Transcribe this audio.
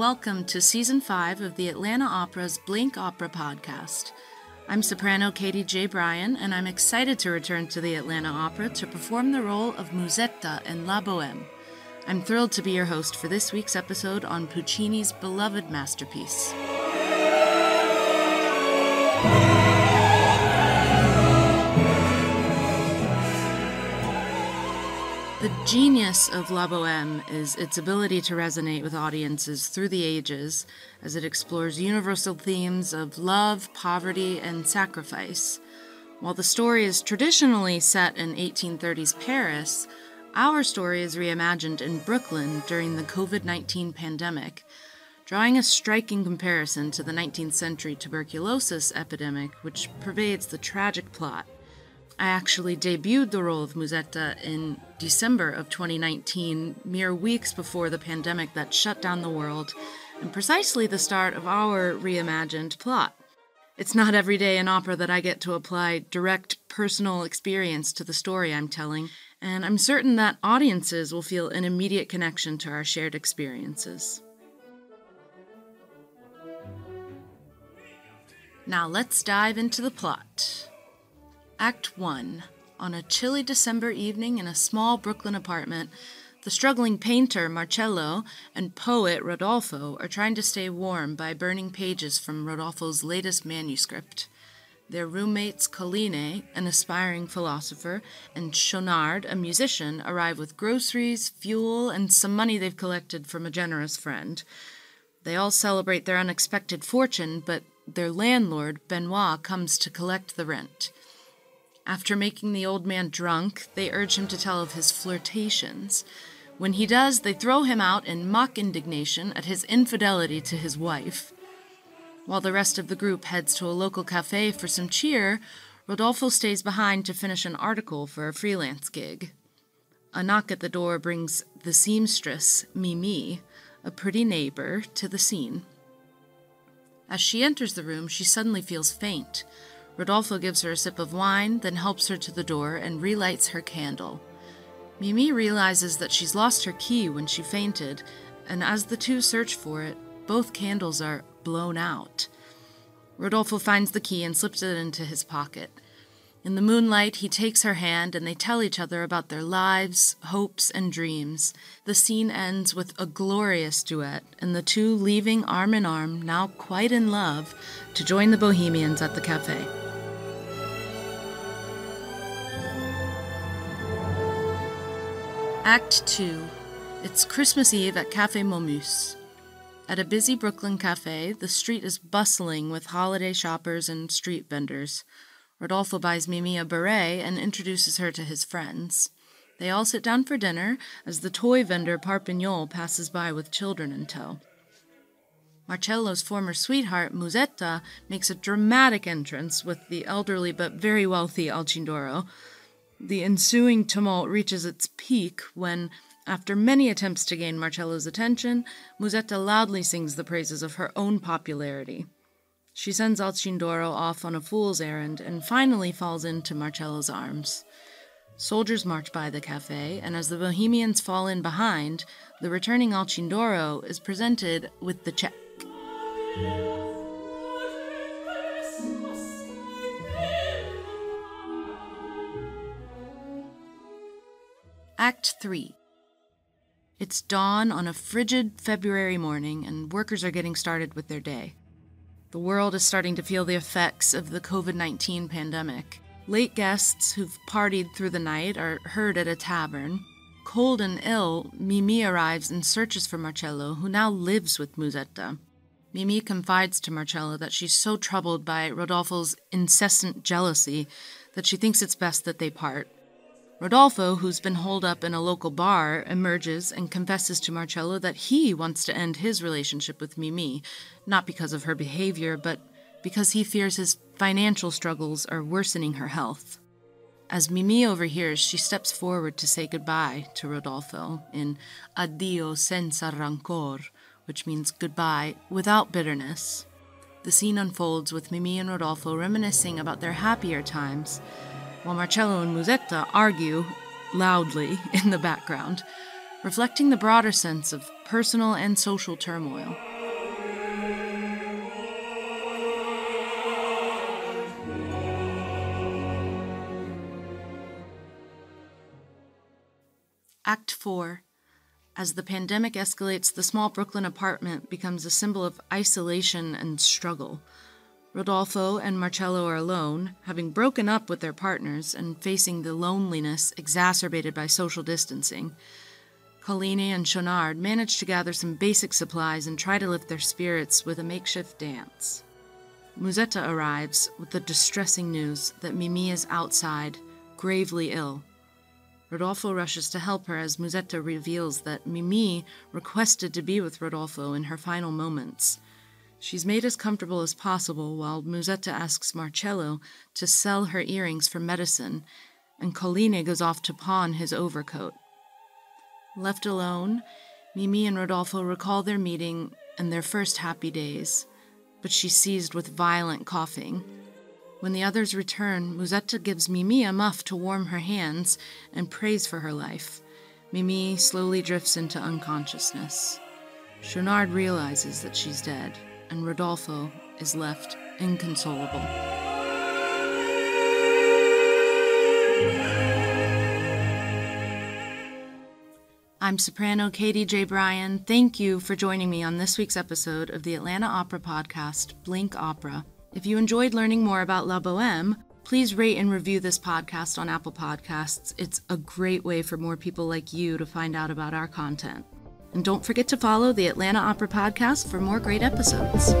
welcome to season five of the Atlanta Opera's Blink Opera podcast. I'm soprano Katie J. Bryan, and I'm excited to return to the Atlanta Opera to perform the role of Musetta in La Boheme. I'm thrilled to be your host for this week's episode on Puccini's beloved masterpiece. The genius of La Boheme is its ability to resonate with audiences through the ages as it explores universal themes of love, poverty, and sacrifice. While the story is traditionally set in 1830s Paris, our story is reimagined in Brooklyn during the COVID 19 pandemic, drawing a striking comparison to the 19th century tuberculosis epidemic, which pervades the tragic plot. I actually debuted the role of Musetta in December of 2019, mere weeks before the pandemic that shut down the world, and precisely the start of our reimagined plot. It's not every day in opera that I get to apply direct personal experience to the story I'm telling, and I'm certain that audiences will feel an immediate connection to our shared experiences. Now let's dive into the plot. Act 1. On a chilly December evening in a small Brooklyn apartment, the struggling painter Marcello and poet Rodolfo are trying to stay warm by burning pages from Rodolfo's latest manuscript. Their roommates Colline, an aspiring philosopher, and Schaunard, a musician, arrive with groceries, fuel, and some money they've collected from a generous friend. They all celebrate their unexpected fortune, but their landlord, Benoit, comes to collect the rent. After making the old man drunk, they urge him to tell of his flirtations. When he does, they throw him out in mock indignation at his infidelity to his wife. While the rest of the group heads to a local cafe for some cheer, Rodolfo stays behind to finish an article for a freelance gig. A knock at the door brings the seamstress, Mimi, a pretty neighbor, to the scene. As she enters the room, she suddenly feels faint. Rodolfo gives her a sip of wine, then helps her to the door and relights her candle. Mimi realizes that she's lost her key when she fainted, and as the two search for it, both candles are blown out. Rodolfo finds the key and slips it into his pocket. In the moonlight, he takes her hand and they tell each other about their lives, hopes, and dreams. The scene ends with a glorious duet, and the two leaving arm in arm, now quite in love, to join the Bohemians at the cafe. Act 2 It's Christmas Eve at Cafe Momus. At a busy Brooklyn cafe, the street is bustling with holiday shoppers and street vendors. Rodolfo buys Mimi a beret and introduces her to his friends. They all sit down for dinner as the toy vendor Parpignol passes by with children in tow. Marcello's former sweetheart, Musetta, makes a dramatic entrance with the elderly but very wealthy Alcindoro. The ensuing tumult reaches its peak when, after many attempts to gain Marcello's attention, Musetta loudly sings the praises of her own popularity. She sends Alcindoro off on a fool's errand and finally falls into Marcello's arms. Soldiers march by the cafe, and as the Bohemians fall in behind, the returning Alcindoro is presented with the check. Act 3 It's dawn on a frigid February morning, and workers are getting started with their day. The world is starting to feel the effects of the COVID 19 pandemic. Late guests who've partied through the night are heard at a tavern. Cold and ill, Mimi arrives and searches for Marcello, who now lives with Musetta. Mimi confides to Marcello that she's so troubled by Rodolfo's incessant jealousy that she thinks it's best that they part. Rodolfo, who's been holed up in a local bar, emerges and confesses to Marcello that he wants to end his relationship with Mimi, not because of her behavior, but because he fears his financial struggles are worsening her health. As Mimi overhears, she steps forward to say goodbye to Rodolfo in Addio senza rancor, which means goodbye without bitterness. The scene unfolds with Mimi and Rodolfo reminiscing about their happier times while Marcello and Musetta argue loudly in the background, reflecting the broader sense of personal and social turmoil. Act 4 As the pandemic escalates, the small Brooklyn apartment becomes a symbol of isolation and struggle. Rodolfo and Marcello are alone, having broken up with their partners and facing the loneliness exacerbated by social distancing. Colline and Schaunard manage to gather some basic supplies and try to lift their spirits with a makeshift dance. Musetta arrives with the distressing news that Mimi is outside, gravely ill. Rodolfo rushes to help her as Musetta reveals that Mimi requested to be with Rodolfo in her final moments. She's made as comfortable as possible while Musetta asks Marcello to sell her earrings for medicine, and Colline goes off to pawn his overcoat. Left alone, Mimi and Rodolfo recall their meeting and their first happy days, but she's seized with violent coughing. When the others return, Musetta gives Mimi a muff to warm her hands and prays for her life. Mimi slowly drifts into unconsciousness. Schaunard realizes that she's dead and Rodolfo is left inconsolable. I'm soprano Katie J. Bryan. Thank you for joining me on this week's episode of the Atlanta Opera podcast, Blink Opera. If you enjoyed learning more about La Boheme, please rate and review this podcast on Apple Podcasts. It's a great way for more people like you to find out about our content. And don't forget to follow the Atlanta Opera Podcast for more great episodes.